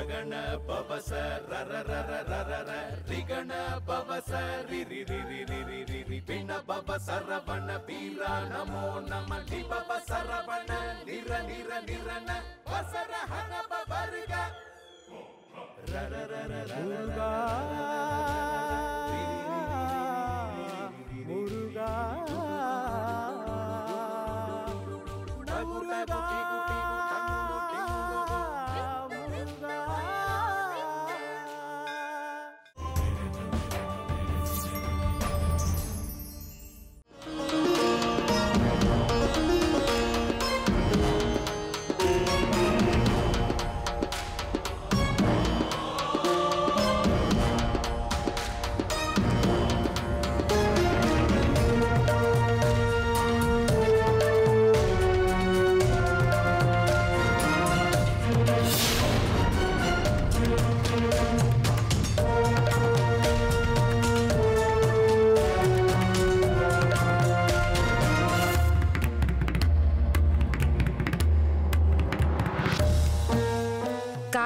ರಗಣ ಪವಸ ರರ ರರ ರರ ರ ರಿಗಣ ಪವಸ ರಿ ರಿ ರಿ ರಿ ರಿ ರಿ ರಿ ರಿ ಪಿಣ ಪವ ಸರವಣ ಪೀರ ನಮೋ ನಮ ಲಿ ಪವ ಸರವಣ ನಿರ ನಿರ ನಿರನ ವಸರ ಹನ ಪವರ್ಗ ರರ ರರ ಮುರುಗಾ ಮುರುಗಾ ಮುರುಗಾ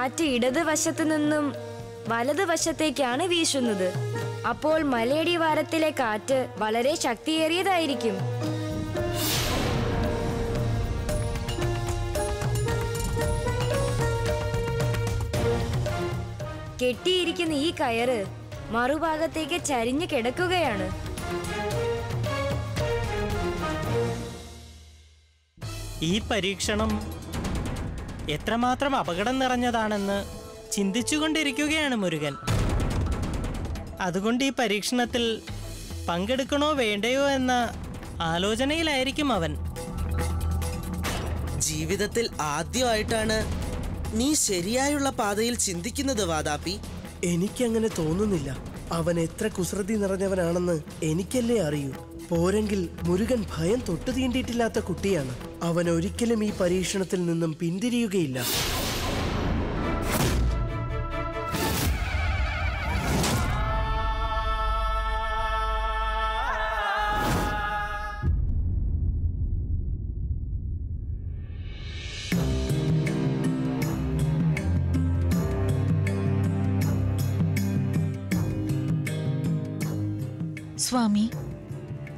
കാറ്റ് ഇടതുവശത്തു നിന്നും വലതുവശത്തേക്കാണ് വീശുന്നത്. അപ്പോൾ മലയടിവാരത്തിലെ കാറ്റ് വളരെ ശക്തിയേറിയതായിരിക്കും. കെട്ടിയിരിക്കുന്ന ഈ കയറ് മറുഭാഗത്തേക്ക് ചരിഞ്ഞു കിടക്കുകയാണ്. ഈ പരീക്ഷണം എത്രമാത്രം അപകടം നിറഞ്ഞതാണെന്ന് ചിന്തിച്ചുകൊണ്ടിരിക്കുകയാണ് മുരുകൻ. അതുകൊണ്ട് ഈ പരീക്ഷണത്തിൽ പങ്കെടുക്കണോ വേണ്ടയോ എന്ന ആലോചനയിലായിരിക്കും അവൻ. ജീവിതത്തിൽ ആദ്യമായിട്ടാണ് നീ ശരിയായുള്ള പാതയിൽ ചിന്തിക്കുന്നത് വാദാപി എനിക്കങ്ങനെ തോന്നുന്നില്ല. അവൻ എത്ര കുസൃതി നിറഞ്ഞവനാണെന്ന് എനിക്കല്ലേ അറിയൂ. പോരെങ്കിൽ മുരുകൻ ഭയം തൊട്ടു തീണ്ടിയിട്ടില്ലാത്ത കുട്ടിയാണ്. അവൻ ഒരിക്കലും ഈ പരീക്ഷണത്തിൽ നിന്നും പിന്തിരിയുകയില്ല. സ്വാമി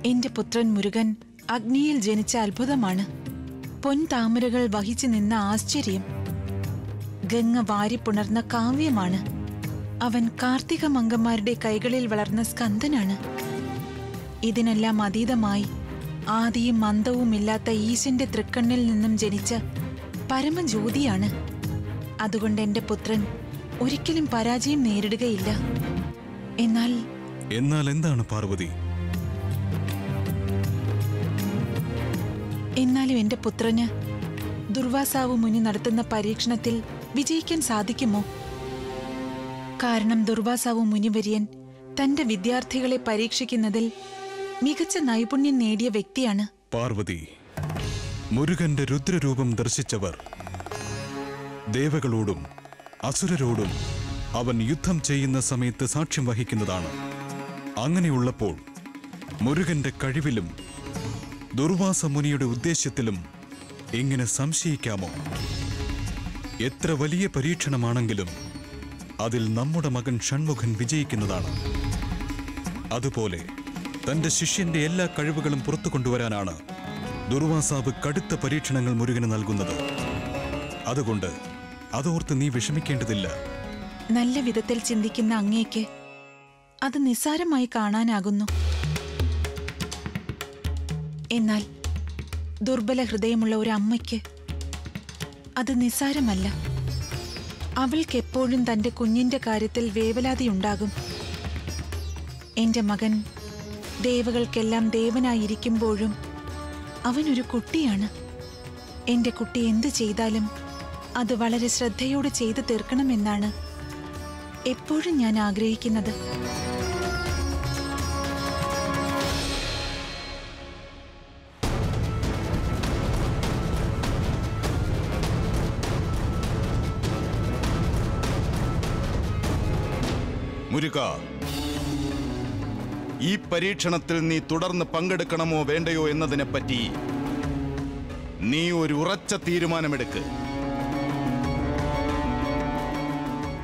എന്റെ പുത്രൻ മുരുകൻ അഗ്നിയിൽ ജനിച്ച അത്ഭുതമാണ്. പൊൻതാമരകൾ വഹിച്ചു നിന്ന ആശ്ചര്യം. ഗംഗ വാരിപ്പുണർന്ന കാവ്യമാണ്. അവൻ കാർത്തിക മംഗന്മാരുടെ കൈകളിൽ വളർന്ന സ്കന്ദനാണ്. ഇതിനെല്ലാം അതീതമായി ആദിയും മന്ദവുമില്ലാത്ത ഈശന്റെ തൃക്കണ്ണിൽ നിന്നും ജനിച്ച പരമജ്യോതിയാണ്. അതുകൊണ്ട് എന്റെ പുത്രൻ ഒരിക്കലും പരാജയം നേരിടുകയില്ല. എന്നാൽ എന്നാൽ എന്താണ് പാർവതി? എന്നാലും എന്റെ പുത്രന് ദുർവാസാവ് മുനി നടത്തുന്ന പരീക്ഷണത്തിൽ വിജയിക്കാൻ സാധിക്കുമോ? കാരണം ദുർവാസാവ് മുനിവര്യൻ തന്റെ വിദ്യാർത്ഥികളെ പരീക്ഷിക്കുന്നതിൽ മികച്ച നൈപുണ്യം നേടിയ വ്യക്തിയാണ്. പാർവതി മുരുകന്റെ രുദ്രരൂപം ദർശിച്ചവർ ദേവകളോടും അസുരരോടും അവൻ യുദ്ധം ചെയ്യുന്ന സമയത്ത് സാക്ഷ്യം വഹിക്കുന്നതാണ്. അങ്ങനെയുള്ളപ്പോൾ മുരുകന്റെ കഴിവിലും ദുർവാസ മുനിയുടെ ഉദ്ദേശ്യത്തിലും എങ്ങനെ സംശയിക്കാമോ? എത്ര വലിയ പരീക്ഷണമാണെങ്കിലും അതിൽ നമ്മുടെ മകൻ ഷൺമുഖൻ വിജയിക്കുന്നതാണ്. അതുപോലെ തന്റെ ശിഷ്യന്റെ എല്ലാ കഴിവുകളും പുറത്തു കൊണ്ടുവരാനാണ് ദുർവാസാബ് കടുത്ത പരീക്ഷണങ്ങൾ മുരുകന് നൽകുന്നത്. അതുകൊണ്ട് അതോർത്ത് നീ വിഷമിക്കേണ്ടതില്ല. നല്ല വിധത്തിൽ ചിന്തിക്കുന്ന അങ്ങേക്ക് അത് നിസ്സാരമായി കാണാനാകുന്നു. എന്നാൽ ദുർബല ഹൃദയമുള്ള ഒരു അമ്മയ്ക്ക് അത് നിസ്സാരമല്ല. അവൾക്ക് എപ്പോഴും തന്റെ കുഞ്ഞിന്റെ കാര്യത്തിൽ വേവലാതിയുണ്ടാകും. എന്റെ മകൻ ദേവകൾക്കെല്ലാം ദേവനായിരിക്കുമ്പോഴും അവനൊരു കുട്ടിയാണ്. എന്റെ കുട്ടി എന്ത് ചെയ്താലും അത് വളരെ ശ്രദ്ധയോടെ ചെയ്തു തീർക്കണമെന്നാണ് എപ്പോഴും ഞാൻ ആഗ്രഹിക്കുന്നത്. മുരുക. ഈ പരീക്ഷണത്തിൽ നീ തുടർന്ന് പങ്കെടുക്കണമോ വേണ്ടയോ എന്നതിനെ പറ്റി നീ ഒരു ഉറച്ച തീരുമാനമെടുക്ക്.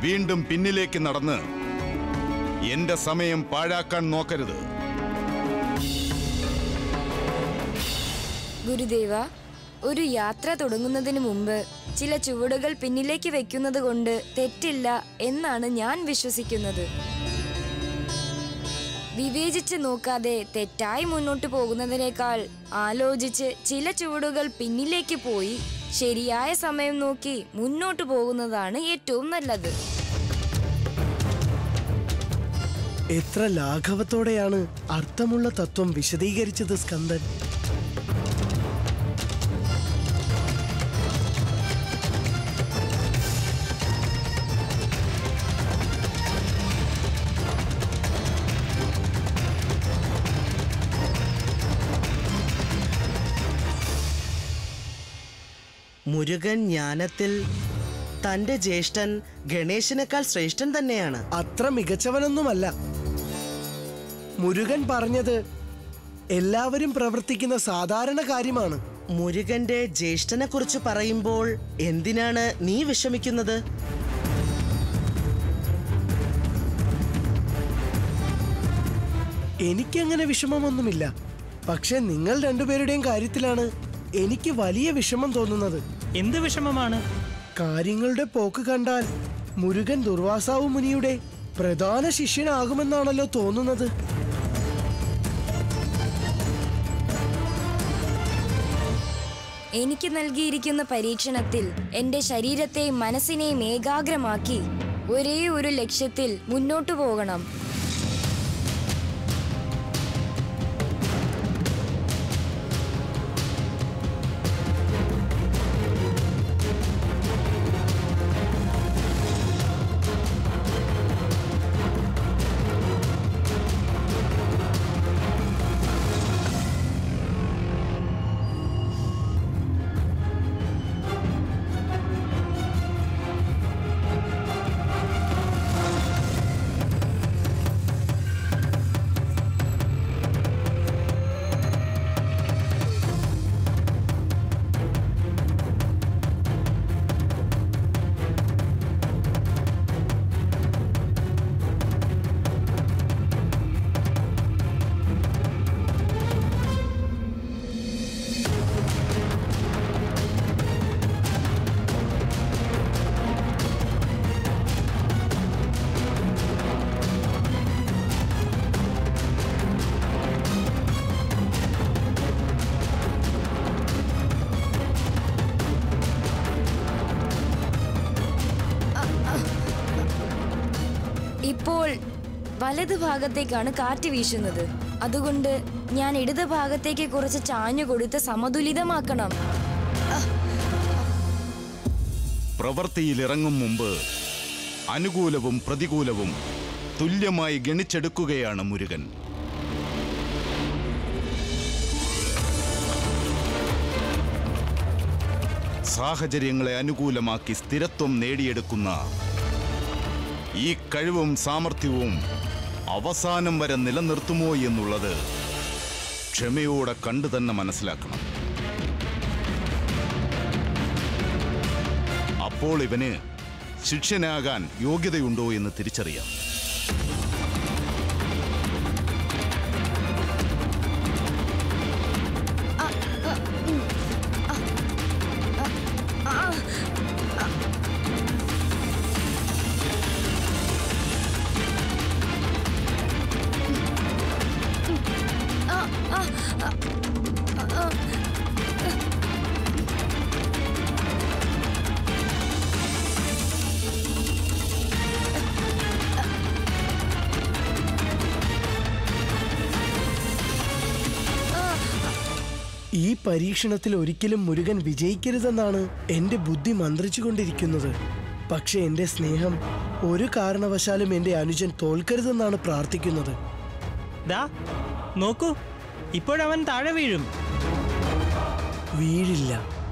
വീണ്ടും പിന്നിലേക്ക് നടന്ന് എന്റെ സമയം പാഴാക്കാൻ നോക്കരുത്. ഗുരുദേവ ഒരു യാത്ര തുടങ്ങുന്നതിന് മുമ്പ് ചില ചുവടുകൾ പിന്നിലേക്ക് വെക്കുന്നത് കൊണ്ട് തെറ്റില്ല എന്നാണ് ഞാൻ വിശ്വസിക്കുന്നത്. വിവേചിച്ച് നോക്കാതെ തെറ്റായി മുന്നോട്ട് പോകുന്നതിനേക്കാൾ ആലോചിച്ച് ചില ചുവടുകൾ പിന്നിലേക്ക് പോയി ശരിയായ സമയം നോക്കി മുന്നോട്ട് പോകുന്നതാണ് ഏറ്റവും നല്ലത്. എത്ര ലാഘവത്തോടെയാണ് അർത്ഥമുള്ള തത്വം വിശദീകരിച്ചത് സ്കന്ദൻ? മുരുകൻ ജ്ഞാനത്തിൽ തന്റെ ജ്യേഷ്ഠൻ ഗണേശനേക്കാൾ ശ്രേഷ്ഠൻ തന്നെയാണ്. അത്ര മികച്ചവനൊന്നുമല്ല. മുരുകൻ പറഞ്ഞത് എല്ലാവരും പ്രവർത്തിക്കുന്ന സാധാരണ കാര്യമാണ്. മുരുകന്റെ ജ്യേഷ്ഠനെ കുറിച്ച് പറയുമ്പോൾ എന്തിനാണ് നീ വിഷമിക്കുന്നത്? എനിക്കങ്ങനെ വിഷമമൊന്നുമില്ല. പക്ഷെ നിങ്ങൾ രണ്ടുപേരുടെയും കാര്യത്തിലാണ് എനിക്ക് വലിയ വിഷമം തോന്നുന്നത്. എന്ത് വിഷമമാണ്? കാര്യങ്ങളുടെ പോക്ക് കണ്ടാൽ മുരുകൻ ദുർവാസാവു മുനിയുടെ പ്രധാന ശിഷ്യനാകുമെന്നാണല്ലോ തോന്നുന്നത്. എനിക്ക് നൽകിയിരിക്കുന്ന പരീക്ഷണത്തിൽ എന്റെ ശരീരത്തെയും മനസ്സിനെയും ഏകാഗ്രമാക്കി ഒരേ ഒരു ലക്ഷ്യത്തിൽ മുന്നോട്ടു പോകണം. ഇപ്പോൾ വലത് ഭാഗത്തേക്കാണ് കാറ്റ് വീശുന്നത്. അതുകൊണ്ട് ഞാൻ ഇടത് ഭാഗത്തേക്ക് കുറച്ച് ചാഞ്ഞു കൊടുത്ത് സമതുലിതമാക്കണം. പ്രവൃത്തിയിലിറങ്ങും മുമ്പ് അനുകൂലവും പ്രതികൂലവും തുല്യമായി ഗണിച്ചെടുക്കുകയാണ് മുരുകൻ. സാഹചര്യങ്ങളെ അനുകൂലമാക്കി സ്ഥിരത്വം നേടിയെടുക്കുന്ന ഈ കഴിവും സാമർഥ്യവും അവസാനം വരെ നിലനിർത്തുമോ എന്നുള്ളത് ക്ഷമയോടെ കണ്ടു തന്നെ മനസ്സിലാക്കണം. അപ്പോൾ ഇവന് ശിക്ഷനാകാൻ യോഗ്യതയുണ്ടോ എന്ന് തിരിച്ചറിയാം. ഈ പരീക്ഷണത്തിൽ ഒരിക്കലും മുരുകൻ വിജയിക്കരുതെന്നാണ് എന്റെ ബുദ്ധി മന്ത്രിച്ചുകൊണ്ടിരിക്കുന്നത്. പക്ഷെ എന്റെ സ്നേഹം ഒരു കാരണവശാലും എന്റെ അനുജൻ തോൽക്കരുതെന്നാണ് പ്രാർത്ഥിക്കുന്നത്. ദാ നോക്കൂ ഇപ്പോഴവൻ താഴെ വീഴും. വീഴില്ല.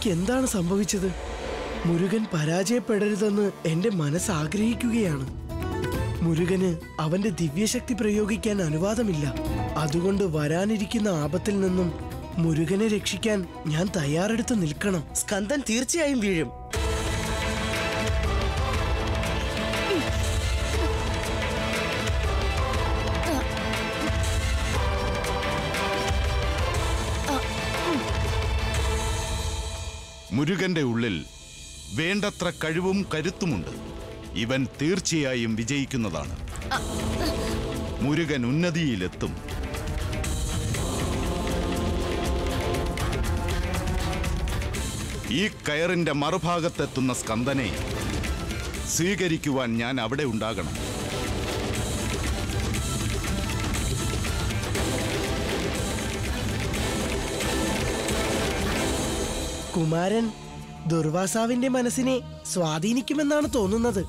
എനിക്ക് എന്താണ് സംഭവിച്ചത്? മുരുകൻ പരാജയപ്പെടരുതെന്ന് എന്റെ മനസ്സ് ആഗ്രഹിക്കുകയാണ്. മുരുകന് അവന്റെ ദിവ്യശക്തി പ്രയോഗിക്കാൻ അനുവാദമില്ല. അതുകൊണ്ട് വരാനിരിക്കുന്ന ആപത്തിൽ നിന്നും മുരുകനെ രക്ഷിക്കാൻ ഞാൻ തയ്യാറെടുത്ത് നിൽക്കണം. സ്കന്ദൻ തീർച്ചയായും വീഴും. മുരുകന്റെ ഉള്ളിൽ വേണ്ടത്ര കഴിവും കരുത്തുമുണ്ട്. ഇവൻ തീർച്ചയായും വിജയിക്കുന്നതാണ്. മുരുകൻ ഉന്നതിയിലെത്തും. ഈ കയറിന്റെ മറുഭാഗത്തെത്തുന്ന സ്കന്ദനെ സ്വീകരിക്കുവാൻ ഞാൻ അവിടെ ഉണ്ടാകണം. കുമാരൻ ദുർവാസാവിന്റെ മനസ്സിനെ സ്വാധീനിക്കുമെന്നാണ് തോന്നുന്നത്.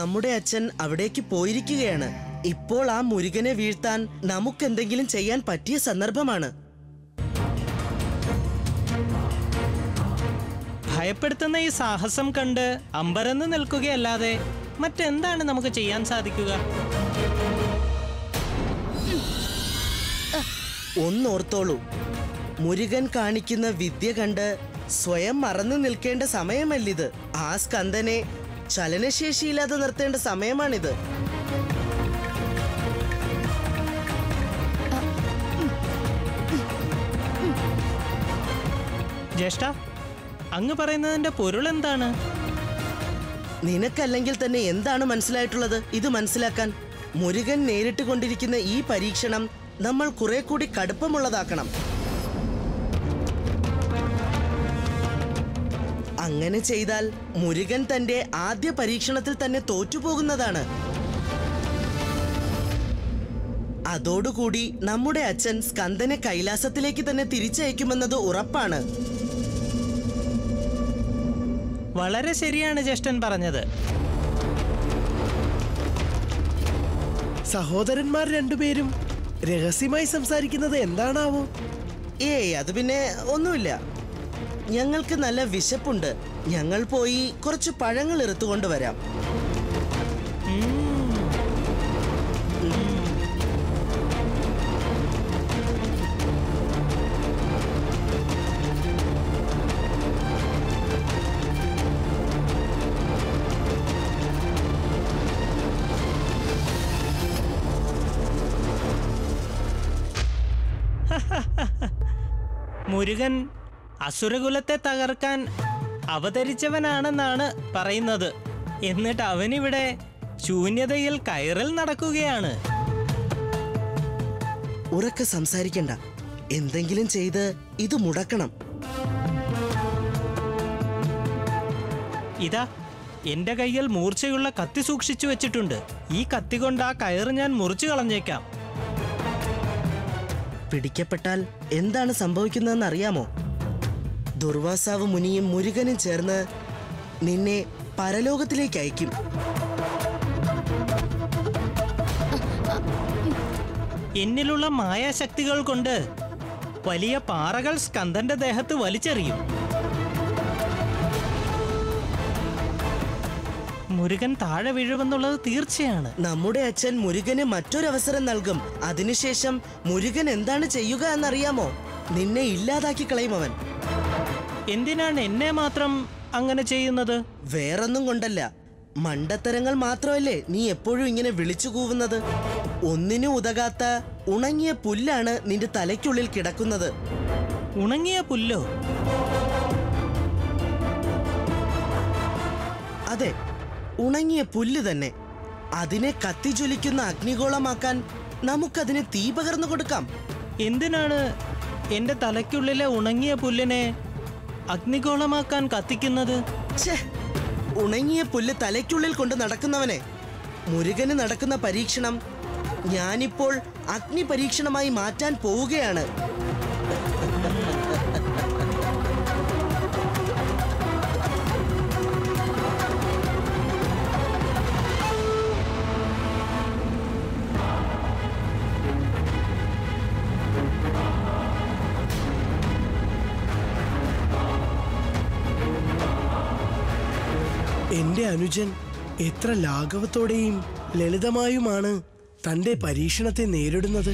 നമ്മുടെ അച്ഛൻ അവിടേക്ക് പോയിരിക്കുകയാണ്. ഇപ്പോൾ ആ മുരുകനെ വീഴ്ത്താൻ നമുക്കെന്തെങ്കിലും ചെയ്യാൻ പറ്റിയ സന്ദർഭമാണ്. ഭയപ്പെടുത്തുന്ന ഈ സാഹസം കണ്ട് അമ്പരന്ന് നിൽക്കുകയല്ലാതെ മറ്റെന്താണ് നമുക്ക് ചെയ്യാൻ സാധിക്കുക? ഒന്നോർത്തോളൂ. മുരുകൻ കാണിക്കുന്ന വിദ്യ കണ്ട് സ്വയം മറന്നു നിൽക്കേണ്ട സമയമല്ലിത്. ആ സ്കന്ദനെ ചലനശേഷിയില്ലാതെ നിർത്തേണ്ട സമയമാണിത്. ജ്യേഷ്ഠ അങ്ങ് പറയുന്നതിന്റെ പൊരുൾ എന്താണ്? നിനക്കല്ലെങ്കിൽ തന്നെ എന്താണ് മനസ്സിലായിട്ടുള്ളത്? ഇത് മനസ്സിലാക്കാൻ മുരുകൻ നേരിട്ട് കൊണ്ടിരിക്കുന്ന ഈ പരീക്ഷണം നമ്മൾ കുറെ കൂടി കടുപ്പമുള്ളതാക്കണം. അങ്ങനെ ചെയ്താൽ മുരുകൻ തന്റെ ആദ്യ പരീക്ഷണത്തിൽ തന്നെ തോറ്റുപോകുന്നതാണ്? അതോടുകൂടി നമ്മുടെ അച്ഛൻ സ്കന്ദനെ കൈലാസത്തിലേക്ക് തന്നെ തിരിച്ചയക്കുമെന്നത് ഉറപ്പാണ്. വളരെ ശരിയാണ് ജ്യേഷ്ഠൻ പറഞ്ഞത്. സഹോദരന്മാർ രണ്ടുപേരും രഹസ്യമായി സംസാരിക്കുന്നത് എന്താണാവോ? ഏയ് അത് പിന്നെ ഒന്നുമില്ല. ഞങ്ങൾക്ക് നല്ല വിശപ്പുണ്ട്. ഞങ്ങൾ പോയി കുറച്ച് പഴങ്ങൾ എടുത്തുകൊണ്ട് വരാം മുരുകൻ അസുരകുലത്തെ തകർക്കാൻ അവതരിച്ചവനാണെന്നാണ് പറയുന്നത്. എന്നിട്ട് അവനിവിടെ ശൂന്യതയിൽ കയറിൽ നടക്കുകയാണ്. ഉറക്കെ സംസാരിക്കണ്ട. എന്തെങ്കിലും ചെയ്ത് ഇത് മുടക്കണം. ഇതാ എന്റെ കയ്യിൽ മൂർച്ചയുള്ള കത്തി സൂക്ഷിച്ചു വെച്ചിട്ടുണ്ട്. ഈ കത്തി കൊണ്ട് ആ കയറ് ഞാൻ മുറിച്ചു കളഞ്ഞേക്കാം. പിടിക്കപ്പെട്ടാൽ എന്താണ് സംഭവിക്കുന്നതെന്ന് അറിയാമോ? ദുർവാസാവ് മുനിയും മുരുകനും ചേർന്ന് നിന്നെ പരലോകത്തിലേക്ക് അയക്കും. എന്നിലുള്ള മായാശക്തികൾ കൊണ്ട് വലിയ പാറകൾ സ്കന്ദന്റെ ദേഹത്ത് വലിച്ചെറിയും. മുരുകൻ താഴെ വീഴുമെന്നുള്ളത് തീർച്ചയാണ്. നമ്മുടെ അച്ഛൻ മുരുകന് മറ്റൊരവസരം നൽകും. അതിനുശേഷം മുരുകൻ എന്താണ് ചെയ്യുക എന്നറിയാമോ? നിന്നെ ഇല്ലാതാക്കി കളയും അവൻ. എന്തിനാണ് എന്നെ മാത്രം അങ്ങനെ ചെയ്യുന്നത്? വേറൊന്നും കൊണ്ടല്ല. മണ്ടത്തരങ്ങൾ മാത്രമല്ലേ നീ എപ്പോഴും ഇങ്ങനെ വിളിച്ചു കൂവുന്നത്? ഒന്നിനും ഉതകാത്ത ഉണങ്ങിയ പുല്ലാണ് നിന്റെ തലയ്ക്കുള്ളിൽ കിടക്കുന്നത്. ഉണങ്ങിയ പുല്ലോ? അതെ ഉണങ്ങിയ പുല്ല് തന്നെ. അതിനെ കത്തിജ്വലിക്കുന്ന അഗ്നിഗോളമാക്കാൻ നമുക്കതിന് തീ പകർന്നു കൊടുക്കാം. എന്തിനാണ് എന്റെ തലയ്ക്കുള്ളിലെ ഉണങ്ങിയ പുല്ലിനെ അഗ്നിഗോളമാക്കാൻ കത്തിക്കുന്നത്? ഉണങ്ങിയ പുല്ല് തലയ്ക്കുള്ളിൽ കൊണ്ട് നടക്കുന്നവനെ. മുരുകന് നടക്കുന്ന പരീക്ഷണം ഞാനിപ്പോൾ അഗ്നി പരീക്ഷണമായി മാറ്റാൻ പോവുകയാണ്. എന്റെ അനുജൻ എത്ര ലാഘവത്തോടെയും ലളിതമായുമാണ് തന്റെ പരീക്ഷണത്തെ നേരിടുന്നത്.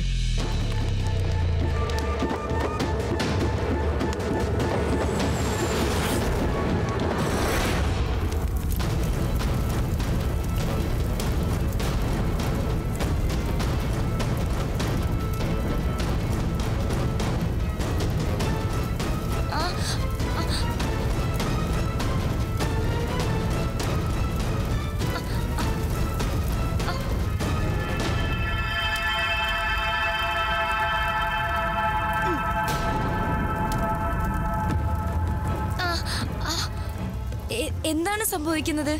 എന്താണ് സംഭവിക്കുന്നത്?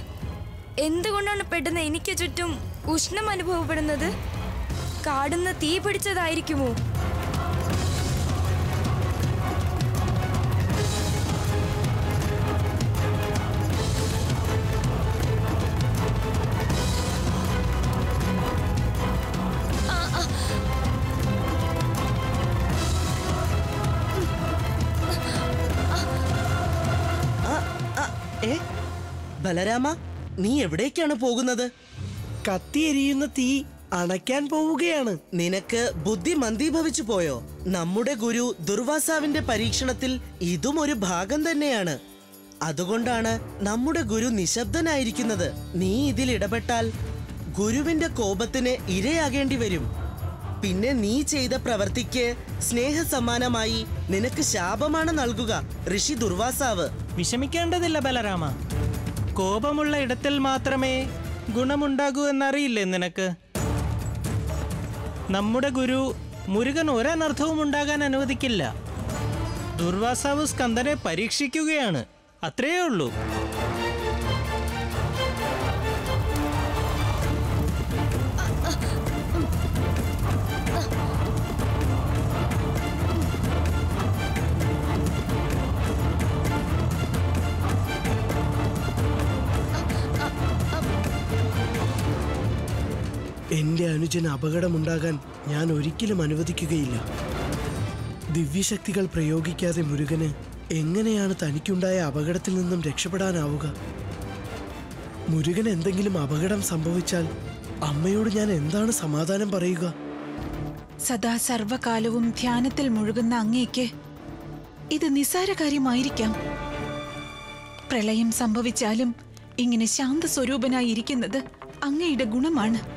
എന്തുകൊണ്ടാണ് പെട്ടെന്ന് എനിക്ക് ചുറ്റും ഉഷ്ണം അനുഭവപ്പെടുന്നത്? കാടുന്ന തീ പിടിച്ചതായിരിക്കുമോ? ബലരാമ നീ എവിടേക്കാണ് പോകുന്നത്? കത്തിയെരിയുന്ന തീ അണയ്ക്കാൻ പോവുകയാണ്. നിനക്ക് ബുദ്ധി മന്ദീഭവിച്ചു പോയോ? നമ്മുടെ ഗുരു ദുർവാസാവിന്റെ പരീക്ഷണത്തിൽ ഇതും ഒരു ഭാഗം തന്നെയാണ്. അതുകൊണ്ടാണ് നമ്മുടെ ഗുരു നിശബ്ദനായിരിക്കുന്നത്. നീ ഇതിൽ ഇടപെട്ടാൽ ഗുരുവിന്റെ കോപത്തിന് ഇരയാകേണ്ടി വരും. പിന്നെ നീ ചെയ്ത പ്രവർത്തിക്ക് സ്നേഹസമാനമായി നിനക്ക് ശാപമാണ് നൽകുക ഋഷി ദുർവാസാവ്. വിഷമിക്കേണ്ടതില്ല ബലരാമ. കോപമുള്ള ഇടത്തിൽ മാത്രമേ ഗുണമുണ്ടാകൂ എന്നറിയില്ലേ നിനക്ക്? നമ്മുടെ ഗുരു മുരുകൻ ഒരനർത്ഥവും ഉണ്ടാകാൻ അനുവദിക്കില്ല. ദുർവാസാവ് സ്കന്ദനെ പരീക്ഷിക്കുകയാണ്. അത്രയേ ഉള്ളൂ. എന്റെ അനുജന് അപകടമുണ്ടാകാൻ ഞാൻ ഒരിക്കലും അനുവദിക്കുകയില്ല. ദിവ്യശക്തികൾ പ്രയോഗിക്കാതെ മുരുകന് എങ്ങനെയാണ് തനിക്കുണ്ടായ അപകടത്തിൽ നിന്നും രക്ഷപ്പെടാനാവുക? മുരുകൻ എന്തെങ്കിലും അപകടം സംഭവിച്ചാൽ അമ്മയോട് ഞാൻ എന്താണ് സമാധാനം പറയുക? സദാ സർവകാലവും ധ്യാനത്തിൽ മുഴുകുന്ന അങ്ങേക്ക് ഇത് നിസാര കാര്യമായിരിക്കാം. പ്രളയം സംഭവിച്ചാലും ഇങ്ങനെ ശാന്ത സ്വരൂപനായിരിക്കുന്നത് അങ്ങയുടെ ഗുണമാണ്.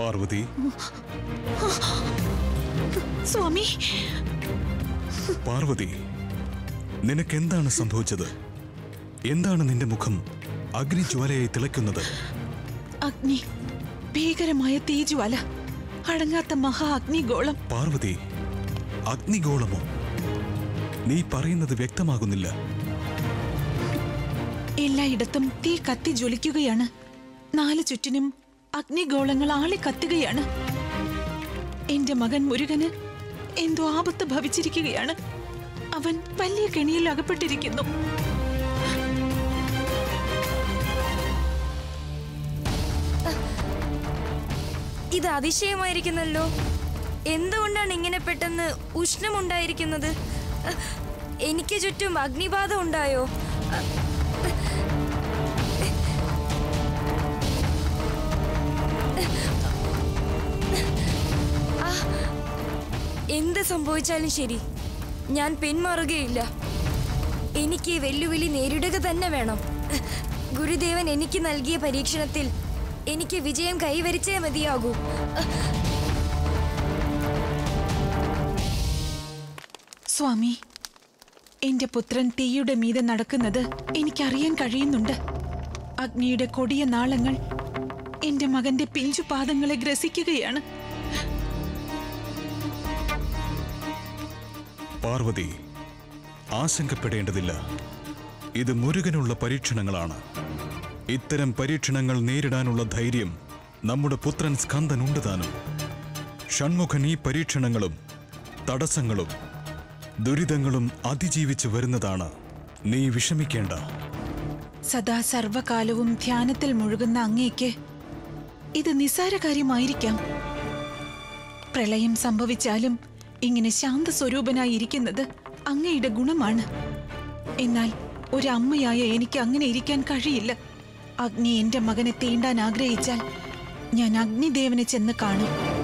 പാർവതി. സ്വാമി. പാർവതി നിനക്കെന്താണ് സംഭവിച്ചത്? എന്താണ് നിന്റെ മുഖം അഗ്നിജ്വാലയായി തിളയ്ക്കുന്നത്? അഗ്നി ഭീകരമായ തീജ്വാല അടങ്ങാത്ത മഹാ അഗ്നിഗോളം. പാർവതി അഗ്നിഗോളമോ? നീ പറയുന്നത് വ്യക്തമാകുന്നില്ല. എല്ലായിടത്തും തീ കത്തി ജ്വലിക്കുകയാണ് നാല് ചുറ്റിനും അഗ്നിഗോളങ്ങൾ ആളി കത്തുകയാണ്. എന്റെ മകൻ മുരുകന് എന്തോ ആപത്ത് ഭവിച്ചിരിക്കുകയാണ്. അവൻ വലിയ കെണിയിൽ അകപ്പെട്ടിരിക്കുന്നു. ഇത് അതിശയമായിരിക്കുന്നല്ലോ. എന്തുകൊണ്ടാണ് ഇങ്ങനെ പെട്ടെന്ന് ഉഷ്ണമുണ്ടായിരിക്കുന്നത്? എനിക്ക് ചുറ്റും അഗ്നിബാധ ഉണ്ടായോ? എന്ത് സംഭവിച്ചാലും ശരി. ഞാൻ പിന്മാറുകയില്ല. എനിക്ക് വെല്ലുവിളി നേരിടുക തന്നെ വേണം. ഗുരുദേവൻ എനിക്ക് നൽകിയ പരീക്ഷണത്തിൽ എനിക്ക് വിജയം കൈവരിച്ചേ മതിയാകൂ. സ്വാമി എന്റെ പുത്രൻ തീയുടെ മീതെ നടക്കുന്നത് എനിക്കറിയാൻ കഴിയുന്നുണ്ട്. അഗ്നിയുടെ കൊടിയ നാളങ്ങൾ എന്റെ മകന്റെ പിഞ്ചു പാദങ്ങളെ ഗ്രസിക്കുകയാണ്. പാർവതി ആശങ്കപ്പെടേണ്ടതില്ല. ഇത് മുരുകനുള്ള പരീക്ഷണങ്ങളാണ്. ഇത്തരം പരീക്ഷണങ്ങൾ നേരിടാനുള്ള ധൈര്യം നമ്മുടെ പുത്രൻ സ്കന്ദനുണ്ട് താനും. ഷൺമുഖൻ ഈ പരീക്ഷണങ്ങളും തടസ്സങ്ങളും ദുരിതങ്ങളും അതിജീവിച്ച് വരുന്നതാണ്. നീ വിഷമിക്കേണ്ട. സദാ സർവകാലവും ധ്യാനത്തിൽ മുഴുകുന്ന അങ്ങേക്ക് ഇത് നിസാര കാര്യമായിരിക്കാം പ്രളയം സംഭവിച്ചാലും ഇങ്ങനെ ശാന്തസ്വരൂപനായി ഇരിക്കുന്നത് അങ്ങയുടെ ഗുണമാണ്. എന്നാൽ ഒരു അമ്മയായ എനിക്ക് അങ്ങനെ ഇരിക്കാൻ കഴിയില്ല. അഗ്നി എന്റെ മകനെ തീണ്ടാൻ ആഗ്രഹിച്ചാൽ ഞാൻ അഗ്നിദേവനെ ചെന്ന് കാണും.